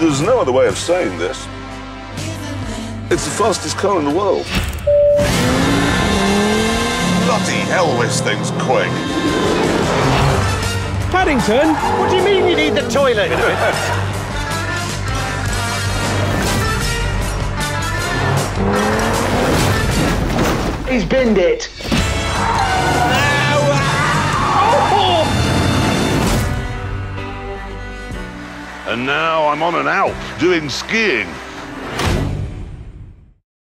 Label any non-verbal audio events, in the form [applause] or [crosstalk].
There's no other way of saying this. It's the fastest car in the world. Bloody hell, this thing's quick. Paddington? What do you mean you need the toilet? [laughs] He's binned it. And now I'm on an Alp doing skiing.